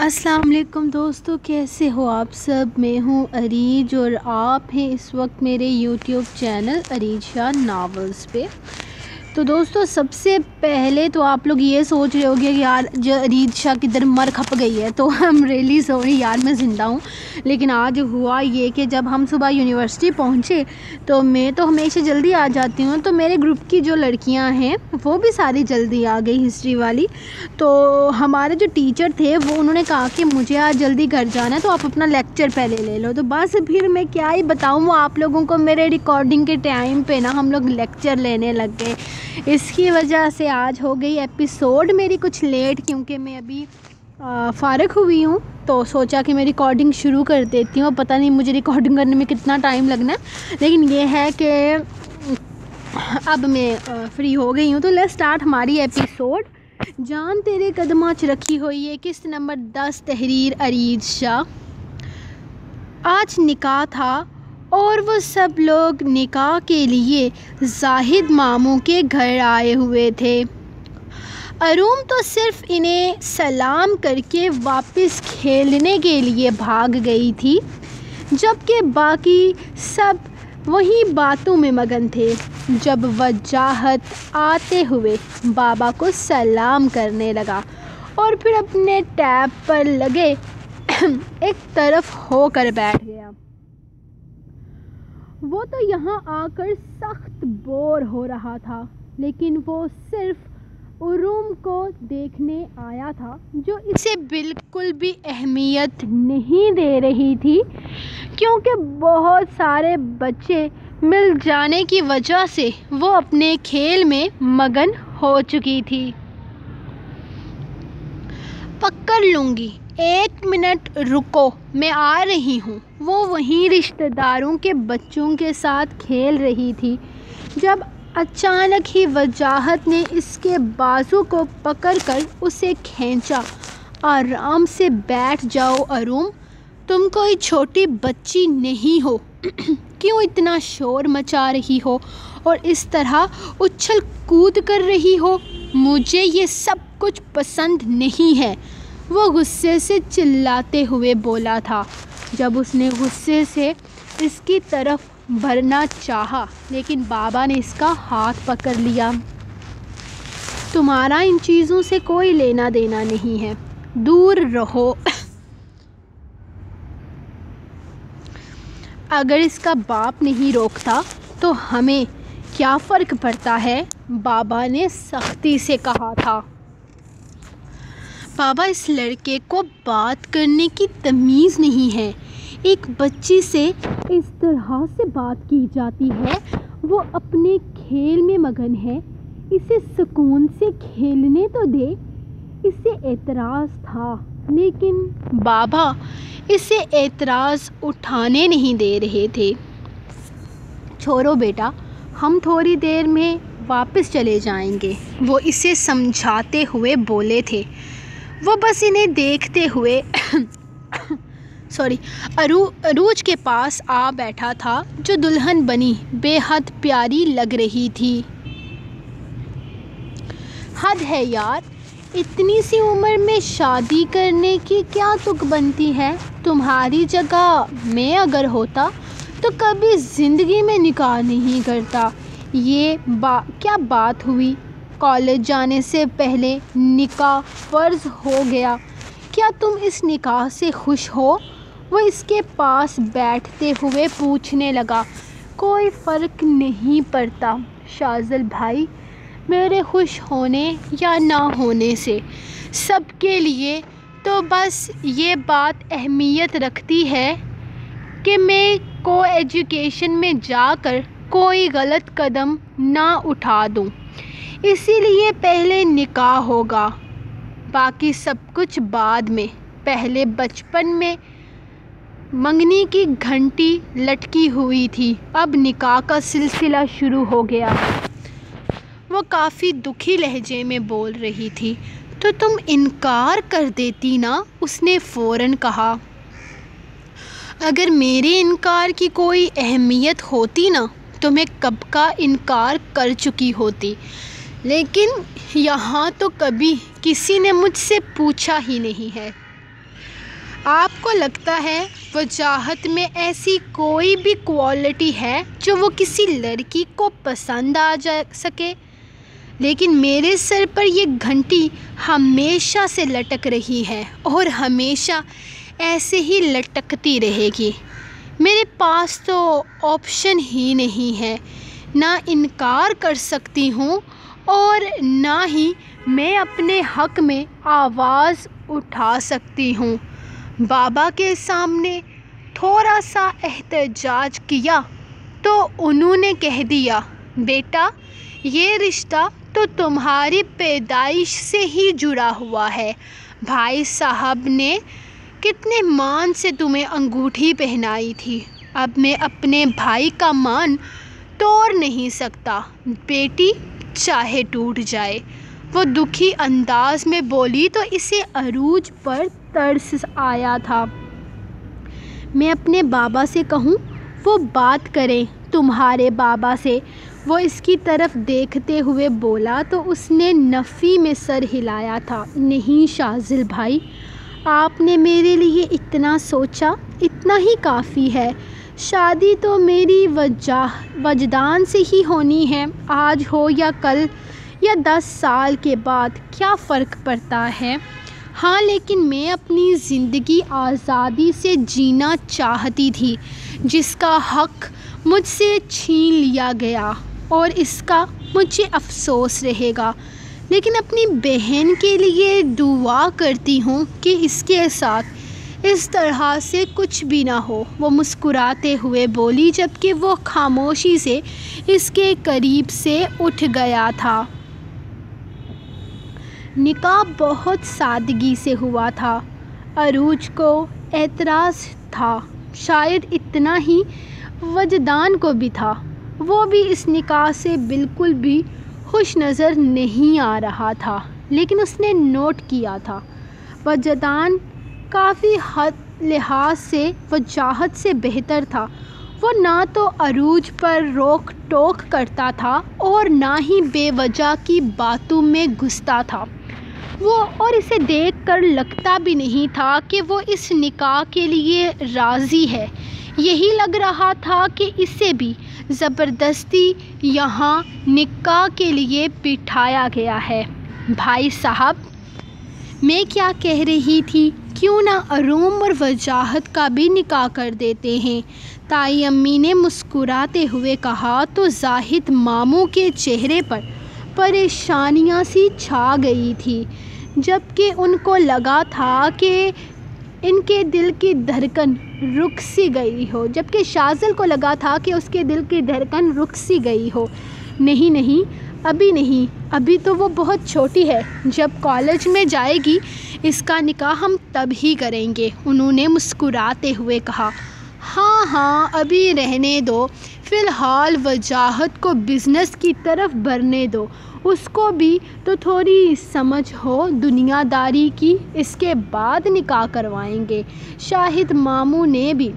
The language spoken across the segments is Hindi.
अस्सलाम वालेकुम दोस्तों, कैसे हो आप सब? मैं हूँ अरीज और आप हैं इस वक्त मेरे YouTube channel Areej Shah novels पे। तो दोस्तों, सबसे पहले तो आप लोग ये सोच रहे होंगे कि यार, जो, रीत शाह किधर मर खप गई है। तो हम रियली सॉरी यार, मैं ज़िंदा हूँ। लेकिन आज हुआ ये कि जब हम सुबह यूनिवर्सिटी पहुँचे तो मैं तो हमेशा जल्दी आ जाती हूँ। तो मेरे ग्रुप की जो लड़कियाँ हैं, वो भी सारी जल्दी आ गई हिस्ट्री वाली। तो हमारे जो टीचर थे, वो उन्होंने कहा कि मुझे आज जल्दी घर जाना है तो आप अपना लेक्चर पहले ले लो। तो बस फिर मैं क्या ही बताऊँ आप लोगों को मेरे रिकॉर्डिंग के टाइम पर ना हम लोग लेक्चर लेने लग गए। इसकी वजह से आज हो गई एपिसोड मेरी कुछ लेट क्योंकि मैं अभी फ़ारग हुई हूँ तो सोचा कि मैं रिकॉर्डिंग शुरू कर देती हूँ। पता नहीं मुझे रिकॉर्डिंग करने में कितना टाइम लगना है। लेकिन ये है कि अब मैं फ्री हो गई हूँ। तो लेट स्टार्ट हमारी एपिसोड जान तेरे कदमा च रखी हुई है किस्त नंबर दस, तहरीर अरीज शाह। आज निकाह था और वो सब लोग निकाह के लिए जाहिद मामू के घर आए हुए थे। अरूम तो सिर्फ़ इन्हें सलाम करके वापस खेलने के लिए भाग गई थी, जबकि बाकी सब वही बातों में मगन थे, जब वजाहत आते हुए बाबा को सलाम करने लगा और फिर अपने टैब पर लगे एक तरफ़ होकर बैठ गया। वो तो यहाँ आकर सख्त बोर हो रहा था, लेकिन वो सिर्फ़ उरूम को देखने आया था, जो इसे बिल्कुल भी अहमियत नहीं दे रही थी, क्योंकि बहुत सारे बच्चे मिल जाने की वजह से वो अपने खेल में मगन हो चुकी थी। पकड़ लूँगी। एक मिनट रुको, मैं आ रही हूँ। वो वहीं रिश्तेदारों के बच्चों के साथ खेल रही थी, जब अचानक ही वजाहत ने इसके बाजू को पकड़कर उसे खींचा। आराम से बैठ जाओ अरुम तुम कोई छोटी बच्ची नहीं हो। क्यों इतना शोर मचा रही हो और इस तरह उछल कूद कर रही हो? मुझे ये सब कुछ पसंद नहीं है। वो गुस्से से चिल्लाते हुए बोला था। जब उसने गुस्से से इसकी तरफ़ भरना चाहा, लेकिन बाबा ने इसका हाथ पकड़ लिया। तुम्हारा इन चीज़ों से कोई लेना देना नहीं है। दूर रहो। अगर इसका बाप नहीं रोकता तो हमें क्या फ़र्क पड़ता है? बाबा ने सख्ती से कहा था। बाबा इस लड़के को बात करने की तमीज़ नहीं है। एक बच्ची से इस तरह से बात की जाती है। वो अपने खेल में मगन है। इसे सुकून से खेलने तो दे। इसे एतराज़ था, लेकिन बाबा इसे एतराज़ उठाने नहीं दे रहे थे। छोड़ो बेटा हम थोड़ी देर में वापस चले जाएँगे। वो इसे समझाते हुए बोले थे। वो बस इन्हें देखते हुए सॉरी, अरू, अरूज के पास आ बैठा था, जो दुल्हन बनी, बेहद प्यारी लग रही थी। हद है यार, इतनी सी उम्र में शादी करने की क्या तुक बनती है? तुम्हारी जगह मैं अगर होता तो कभी ज़िंदगी में निकाह नहीं करता। ये बा, क्या बात हुई? कॉलेज जाने से पहले निकाह फ़र्ज़ हो गया। क्या तुम इस निकाह से खुश हो? वो इसके पास बैठते हुए पूछने लगा। कोई फ़र्क नहीं पड़ता, शाजल भाई। मेरे खुश होने या ना होने से। सबके लिए तो बस ये बात अहमियत रखती है। कि मैं को एजुकेशन में जाकर कोई गलत कदम ना उठा दूँ। इसीलिए पहले निकाह होगा। बाकी सब कुछ बाद में। पहले बचपन में मंगनी की घंटी लटकी हुई थी। अब निकाह का सिलसिला शुरू हो गया। वो काफ़ी दुखी लहजे में बोल रही थी तो तुम इनकार कर देती ना? उसने फ़ौरन कहा। अगर मेरे इनकार की कोई अहमियत होती ना तो मैं कब का इनकार कर चुकी होती। लेकिन यहाँ तो कभी किसी ने मुझसे पूछा ही नहीं है। आपको लगता है वजाहत में ऐसी कोई भी क्वालिटी है जो वो किसी लड़की को पसंद आ जा सके? लेकिन मेरे सर पर ये घंटी हमेशा से लटक रही है और हमेशा ऐसे ही लटकती रहेगी। मेरे पास तो ऑप्शन ही नहीं है। ना इनकार कर सकती हूँ और ना ही मैं अपने हक में आवाज़ उठा सकती हूँ। बाबा के सामने थोड़ा सा एहतजाज किया तो उन्होंने कह दिया, बेटा, ये रिश्ता तो तुम्हारी पैदाइश से ही जुड़ा हुआ है। भाई साहब ने कितने मान से तुम्हें अंगूठी पहनाई थी। अब मैं अपने भाई का मान तोड़ नहीं सकता। बेटी, चाहे टूट जाए। वो दुखी अंदाज में बोली तो इसे अरूज पर तरस आया था। मैं अपने बाबा से कहूँ, वो बात करें तुम्हारे बाबा से। वो इसकी तरफ़ देखते हुए बोला तो उसने नफ़ी में सर हिलाया था। नहीं, शाजिल भाई आपने मेरे लिए इतना सोचा, इतना ही काफ़ी है। शादी तो मेरी वजह वजदान से ही होनी है। आज हो या कल या दस साल के बाद क्या फ़र्क पड़ता है? हाँ लेकिन मैं अपनी ज़िंदगी आज़ादी से जीना चाहती थी, जिसका हक मुझसे छीन लिया गया और इसका मुझे अफसोस रहेगा। लेकिन अपनी बहन के लिए दुआ करती हूँ कि इसके साथ इस तरह से कुछ भी ना हो। वो मुस्कुराते हुए बोली, जबकि वो खामोशी से इसके करीब से उठ गया था। निकाह बहुत सादगी से हुआ था। अरूज को एतराज़ था। शायद इतना ही वजदान को भी था। वो भी इस निकाह से बिल्कुल भी खुश नज़र नहीं आ रहा था, लेकिन उसने नोट किया था। वजदान काफ़ी हद, लिहाज से वजाहत से बेहतर था। वो ना तो अरूज पर रोक टोक करता था और ना ही बेवजह की बातों में घुसता था। वो, और इसे देखकर लगता भी नहीं था कि वो इस निकाह के लिए राज़ी है। यही लग रहा था कि इसे भी ज़बरदस्ती यहाँ निकाह के लिए बिठाया गया है। भाई साहब, मैं क्या कह रही थी? क्यों ना अरूम और वजाहत का भी निकाह कर देते हैं? ताई अम्मी ने मुस्कुराते हुए कहा तो जाहिद मामू के चेहरे पर परेशानियाँ सी छा गई थी, जबकि उनको लगा था कि इनके दिल की धड़कन रुक सी गई हो, जबकि शाजल को लगा था कि उसके दिल की धड़कन रुक सी गई हो। नहीं नहीं, अभी नहीं, अभी तो वो बहुत छोटी है। जब कॉलेज में जाएगी, इसका निकाह हम तब ही करेंगे, उन्होंने मुस्कुराते हुए कहा। हाँ हाँ अभी रहने दो, फ़िलहाल वजाहत को बिज़नेस की तरफ़ भरने दो। उसको भी तो थोड़ी समझ हो दुनियादारी की, इसके बाद निकाह करवाएँगे। शाहिद मामू ने भी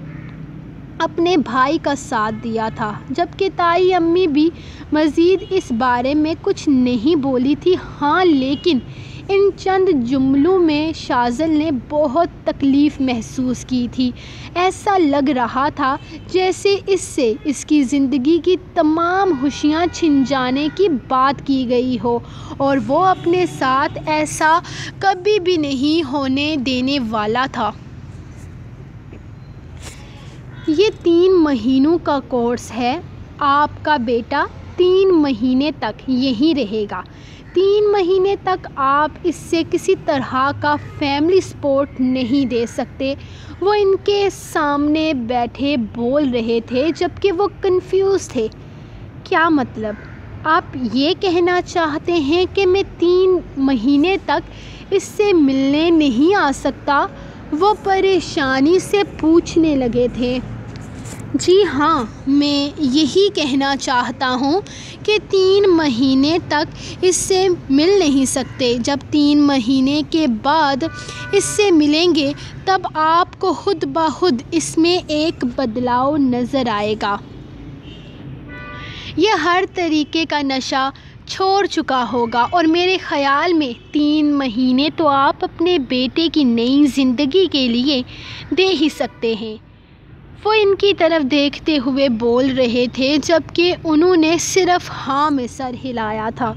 अपने भाई का साथ दिया था, जबकि ताई अम्मी भी मज़ीद इस बारे में कुछ नहीं बोली थी। हाँ लेकिन इन चंद जुमलों में शाजल ने बहुत तकलीफ़ महसूस की थी। ऐसा लग रहा था जैसे इससे इसकी ज़िंदगी की तमाम खुशियाँ छिन जाने की बात की गई हो और वो अपने साथ ऐसा कभी भी नहीं होने देने वाला था। ये तीन महीनों का कोर्स है। आपका बेटा तीन महीने तक यहीं रहेगा। तीन महीने तक आप इससे किसी तरह का फैमिली सपोर्ट नहीं दे सकते। वो इनके सामने बैठे बोल रहे थे जबकि वो कंफ्यूज थे। क्या मतलब? आप ये कहना चाहते हैं कि मैं तीन महीने तक इससे मिलने नहीं आ सकता? वो परेशानी से पूछने लगे थे। जी हाँ मैं यही कहना चाहता हूँ कि तीन महीने तक इससे मिल नहीं सकते। जब तीन महीने के बाद इससे मिलेंगे, तब आपको खुद ब खुद इसमें एक बदलाव नज़र आएगा। यह हर तरीके का नशा छोड़ चुका होगा और मेरे ख़्याल में तीन महीने तो आप अपने बेटे की नई ज़िंदगी के लिए दे ही सकते हैं। वो इनकी तरफ़ देखते हुए बोल रहे थे, जबकि उन्होंने सिर्फ़ हाँ में सर हिलाया था।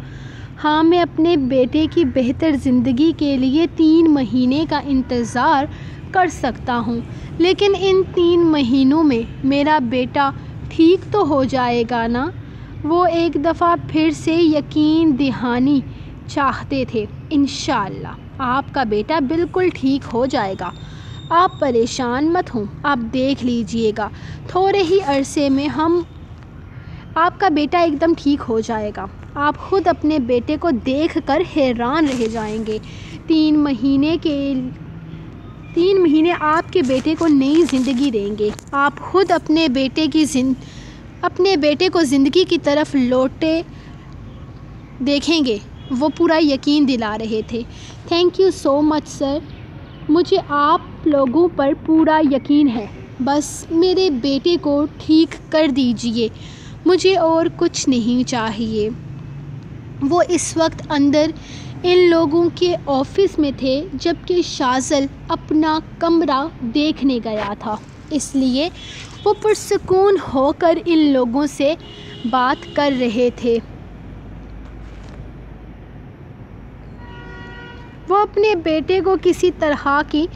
हाँ मैं अपने बेटे की बेहतर ज़िंदगी के लिए तीन महीने का इंतज़ार कर सकता हूँ, लेकिन इन तीन महीनों में मेरा बेटा ठीक तो हो जाएगा ना? वो एक दफ़ा फिर से यकीन दहानी चाहते थे इन आपका बेटा बिल्कुल ठीक हो जाएगा। आप परेशान मत हों, आप देख लीजिएगा। थोड़े ही अरसे में हम, आपका बेटा एकदम ठीक हो जाएगा। आप ख़ुद अपने बेटे को देख कर हैरान रह जाएँगे। तीन महीने के, तीन महीने आपके बेटे को नई ज़िंदगी देंगे। आप ख़ुद अपने बेटे की जिन, अपने बेटे को ज़िंदगी की तरफ़ लौटे देखेंगे। वो पूरा यकीन दिला रहे थे। Thank you so much sir मुझे आप लोगों पर पूरा यकीन है। बस मेरे बेटे को ठीक कर दीजिए। मुझे और कुछ नहीं चाहिए। वो इस वक्त अंदर इन लोगों के ऑफ़िस में थे, जबकि शाजल अपना कमरा देखने गया था। इसलिए वो पुरसकून होकर इन लोगों से बात कर रहे थे। वो अपने बेटे को किसी तरह की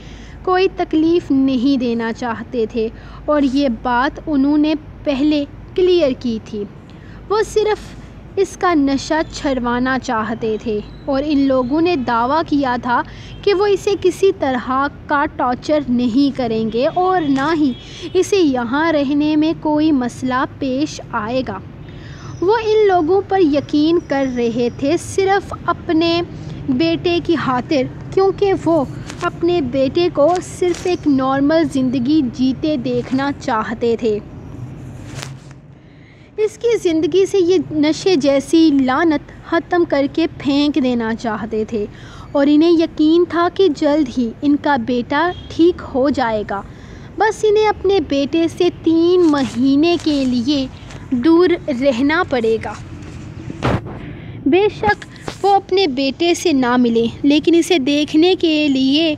कोई तकलीफ़ नहीं देना चाहते थे और ये बात उन्होंने पहले क्लियर की थी। वो सिर्फ़ इसका नशा छरवाना चाहते थे और इन लोगों ने दावा किया था कि वो इसे किसी तरह का टॉर्चर नहीं करेंगे और ना ही इसे यहाँ रहने में कोई मसला पेश आएगा। वो इन लोगों पर यकीन कर रहे थे, सिर्फ़ अपने बेटे की खातिर, क्योंकि वो अपने बेटे को सिर्फ़ एक नॉर्मल ज़िंदगी जीते देखना चाहते थे। इसकी ज़िंदगी से ये नशे जैसी लानत ख़त्म करके फेंक देना चाहते थे, और इन्हें यकीन था कि जल्द ही इनका बेटा ठीक हो जाएगा। बस इन्हें अपने बेटे से तीन महीने के लिए दूर रहना पड़ेगा। बेशक वो अपने बेटे से ना मिले, लेकिन इसे देखने के लिए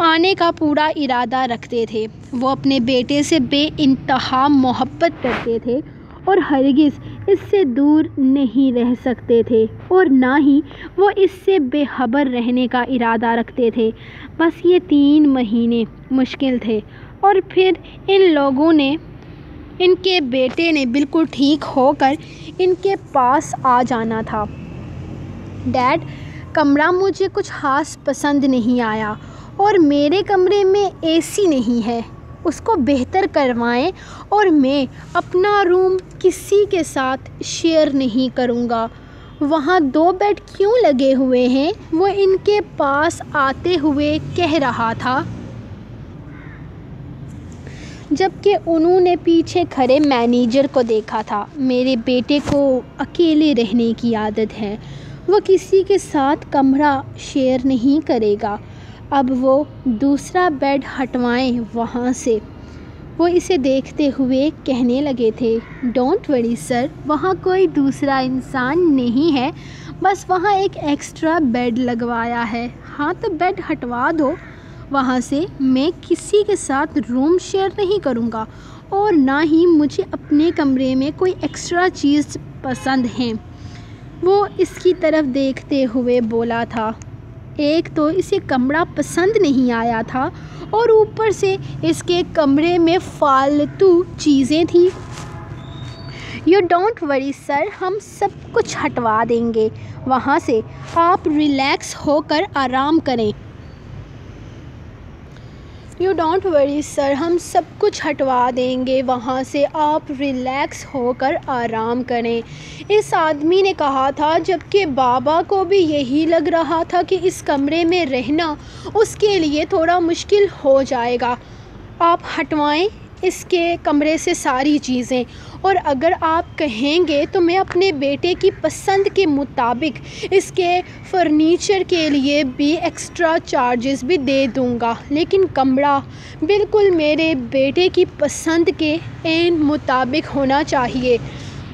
आने का पूरा इरादा रखते थे। वो अपने बेटे से बे इंतहा मोहब्बत करते थे और हरगिज़ इससे दूर नहीं रह सकते थे और ना ही वो इससे बेखबर रहने का इरादा रखते थे। बस ये तीन महीने मुश्किल थे और फिर इन लोगों ने इनके बेटे ने बिल्कुल ठीक होकर इनके पास आ जाना था। डैड, कमरा मुझे कुछ ख़ास पसंद नहीं आया और मेरे कमरे में एसी नहीं है। उसको बेहतर करवाएँ और मैं अपना रूम किसी के साथ शेयर नहीं करूँगा। वहाँ दो बेड क्यों लगे हुए हैं? वो इनके पास आते हुए कह रहा था। जबकि उन्होंने पीछे खड़े मैनेजर को देखा था। मेरे बेटे को अकेले रहने की आदत है। वो किसी के साथ कमरा शेयर नहीं करेगा। अब वो दूसरा बेड हटवाएँ वहाँ से। वो इसे देखते हुए कहने लगे थे डोंट वरी सर वहाँ कोई दूसरा इंसान नहीं है। बस वहाँ एक एक्स्ट्रा बेड लगवाया है। हाँ तो बेड हटवा दो। वहाँ से मैं किसी के साथ रूम शेयर नहीं करूँगा और ना ही मुझे अपने कमरे में कोई एक्स्ट्रा चीज़ पसंद है। वो इसकी तरफ़ देखते हुए बोला था। एक तो इसे कमरा पसंद नहीं आया था और ऊपर से इसके कमरे में फालतू चीज़ें थी। यू डोंट वरी सर हम सब कुछ हटवा देंगे। वहाँ से आप रिलैक्स होकर आराम करें। यू डोंट वरी सर हम सब कुछ हटवा देंगे। वहाँ से आप रिलैक्स होकर आराम करें। इस आदमी ने कहा था, जबकि बाबा को भी यही लग रहा था कि इस कमरे में रहना उसके लिए थोड़ा मुश्किल हो जाएगा। आप हटवाएँ इसके कमरे से सारी चीज़ें। और अगर आप कहेंगे तो मैं अपने बेटे की पसंद के मुताबिक इसके फर्नीचर के लिए भी एक्स्ट्रा चार्जेस भी दे दूँगा। लेकिन कमरा बिल्कुल मेरे बेटे की पसंद के एन मुताबिक होना चाहिए।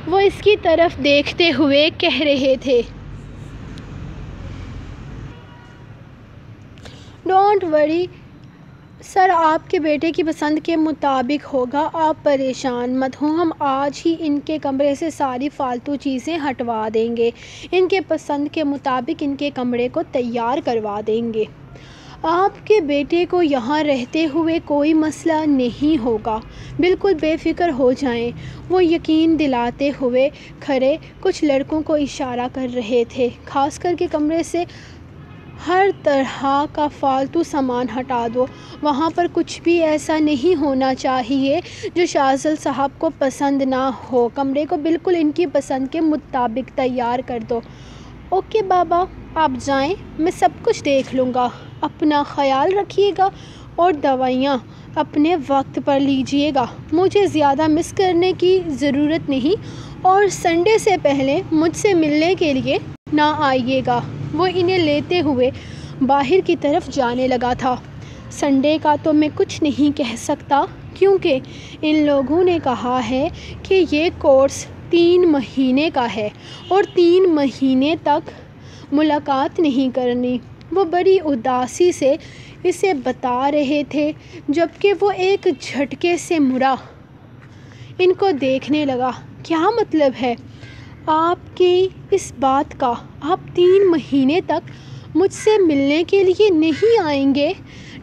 वो इसकी तरफ़ देखते हुए कह रहे थे। डोंट वरी सर, आपके बेटे की पसंद के मुताबिक होगा। आप परेशान मत हो। हम आज ही इनके कमरे से सारी फ़ालतू चीज़ें हटवा देंगे। इनके पसंद के मुताबिक इनके कमरे को तैयार करवा देंगे। आपके बेटे को यहाँ रहते हुए कोई मसला नहीं होगा। बिल्कुल बेफ़िक्र हो जाएँ। वो यकीन दिलाते हुए खड़े कुछ लड़कों को इशारा कर रहे थे ख़ास करके कमरे से हर तरह का फ़ालतू सामान हटा दो। वहाँ पर कुछ भी ऐसा नहीं होना चाहिए जो शाहजल साहब को पसंद ना हो। कमरे को बिल्कुल इनकी पसंद के मुताबिक तैयार कर दो। ओके बाबा, आप जाएँ, मैं सब कुछ देख लूँगा। अपना ख्याल रखिएगा और दवाइयाँ अपने वक्त पर लीजिएगा। मुझे ज़्यादा मिस करने की ज़रूरत नहीं और संडे से पहले मुझसे मिलने के लिए ना आइएगा। वो इन्हें लेते हुए बाहर की तरफ़ जाने लगा था। संडे का तो मैं कुछ नहीं कह सकता, क्योंकि इन लोगों ने कहा है कि ये कोर्स तीन महीने का है और तीन महीने तक मुलाकात नहीं करनी। वो बड़ी उदासी से इसे बता रहे थे, जबकि वो एक झटके से मुड़ा। इनको देखने लगा, क्या मतलब है? आपकी इस बात का आप तीन महीने तक मुझसे मिलने के लिए नहीं आएँगे।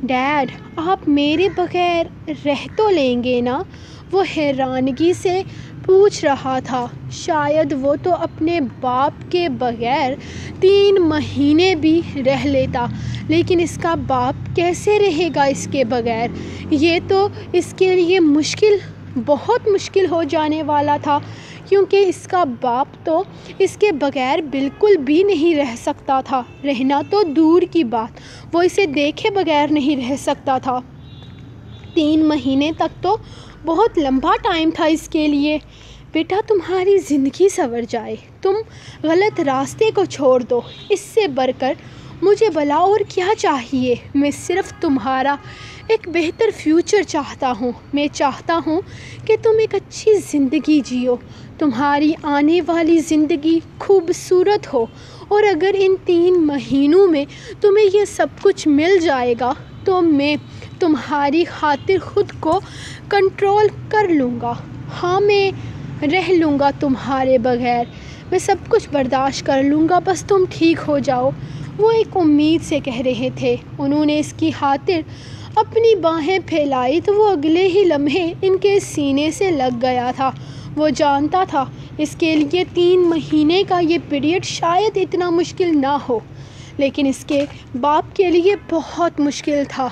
डैड, आप मेरे बगैर रह तो लेंगे ना? वो हैरानगी से पूछ रहा था। शायद वो तो अपने बाप के बगैर तीन महीने भी रह लेता। लेकिन इसका बाप कैसे रहेगा इसके बगैर? ये तो इसके लिए मुश्किल, बहुत मुश्किल हो जाने वाला था। क्योंकि इसका बाप तो इसके बगैर बिल्कुल भी नहीं रह सकता था। रहना तो दूर की बात, वो इसे देखे बगैर नहीं रह सकता था। तीन महीने तक तो बहुत लंबा टाइम था इसके लिए। बेटा, तुम्हारी ज़िंदगी सवर जाए। तुम गलत रास्ते को छोड़ दो। इससे बढ़कर मुझे भला और क्या चाहिए? मैं सिर्फ़ तुम्हारा एक बेहतर फ्यूचर चाहता हूँ। मैं चाहता हूँ कि तुम एक अच्छी ज़िंदगी जियो। तुम्हारी आने वाली ज़िंदगी खूबसूरत हो और अगर इन तीन महीनों में तुम्हें यह सब कुछ मिल जाएगा तो मैं तुम्हारी खातिर ख़ुद को कंट्रोल कर लूँगा। हाँ मैं रह लूँगा तुम्हारे बगैर। मैं सब कुछ बर्दाश्त कर लूँगा, बस तुम ठीक हो जाओ। वो एक उम्मीद से कह रहे थे। उन्होंने इसकी खातिर अपनी बाहें फैलाई तो वो अगले ही लम्हे इनके सीने से लग गया था। वो जानता था, इसके लिए तीन महीने का ये पीरियड शायद इतना मुश्किल ना हो, लेकिन इसके बाप के लिए बहुत मुश्किल था।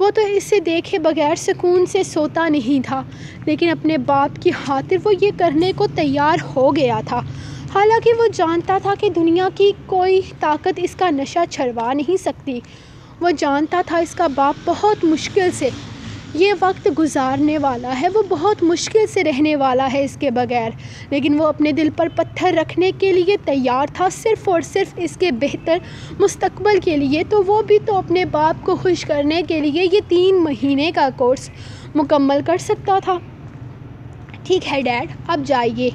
वो तो इसे देखे बगैर सुकून से सोता नहीं था, लेकिन अपने बाप की खातिर वो ये करने को तैयार हो गया था। हालाँकि वो जानता था कि दुनिया की कोई ताकत इसका नशा छड़वा नहीं सकती वो जानता था इसका बाप बहुत मुश्किल से ये वक्त गुजारने वाला है, वो बहुत मुश्किल से रहने वाला है इसके बगैर। लेकिन वो अपने दिल पर पत्थर रखने के लिए तैयार था, सिर्फ़ और सिर्फ़ इसके बेहतर मुस्तकबल के लिए। तो वो भी तो अपने बाप को खुश करने के लिए ये तीन महीने का कोर्स मुकम्मल कर सकता था। ठीक है डैड, अब जाइए।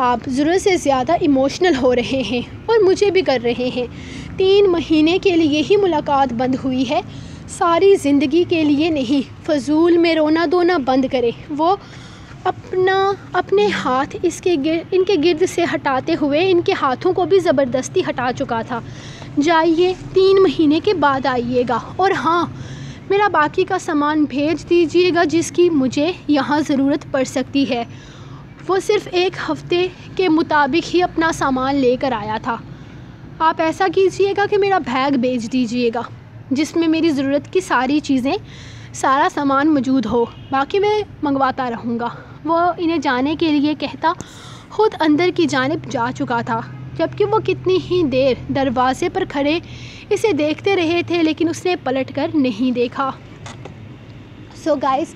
आप ज़रूरत से ज़्यादा इमोशनल हो रहे हैं और मुझे भी कर रहे हैं। तीन महीने के लिए ही मुलाकात बंद हुई है। सारी ज़िंदगी के लिए नहीं, फजूल में रोना धोना बंद करें। वो अपना, अपने हाथ इसके गिर, इनके गिर्द से हटाते हुए इनके हाथों को भी ज़बरदस्ती हटा चुका था। जाइए, तीन महीने के बाद आइएगा। और हाँ मेरा बाकी का सामान भेज दीजिएगा जिसकी मुझे यहाँ ज़रूरत पड़ सकती है। वो सिर्फ़ एक हफ़्ते के मुताबिक ही अपना सामान लेकर आया था। आप ऐसा कीजिएगा कि मेरा बैग भेज दीजिएगा, जिसमें मेरी ज़रूरत की सारी चीज़ें, सारा सामान मौजूद हो। बाकी मैं मंगवाता रहूँगा। वो इन्हें जाने के लिए कहता, ख़ुद अंदर की जानब जा चुका था, जबकि वो कितनी ही देर दरवाज़े पर खड़े इसे देखते रहे थे, लेकिन उसने पलट कर नहीं देखा। सो गाइस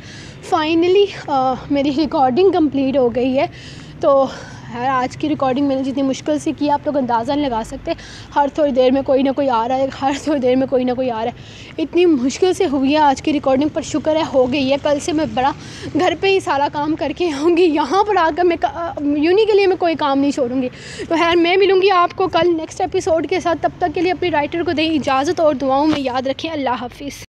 फाइनली मेरी रिकॉर्डिंग कंप्लीट हो गई है तो है। आज की रिकॉर्डिंग मैंने जितनी मुश्किल से की, आप लोग अंदाज़ा नहीं लगा सकते। हर थोड़ी देर में कोई ना कोई आ रहा है, हर थोड़ी देर में कोई ना कोई आ रहा है। इतनी मुश्किल से हुई है आज की रिकॉर्डिंग पर शुक्र है, हो गई है। कल से मैं बड़ा घर पर ही सारा काम करके आऊँगी। यहाँ पर आकर मैं यूनी के लिए मैं कोई काम नहीं छोड़ूँगी। तो खैर, मैं मिलूँगी आपको कल नेक्स्ट एपिसोड के साथ। तब तक के लिए अपनी राइटर को दें इजाज़त और दुआओं में याद रखें। अल्लाह हाफिज़।